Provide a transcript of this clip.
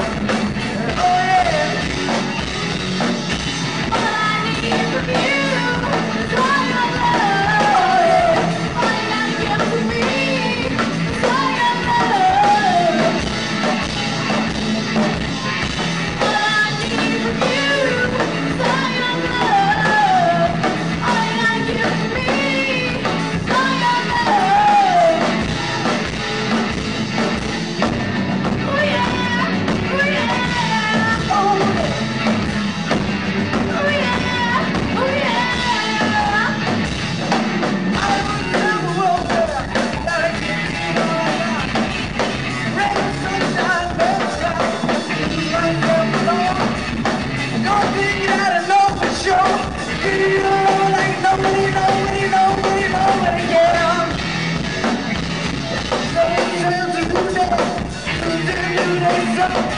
Bye. Up.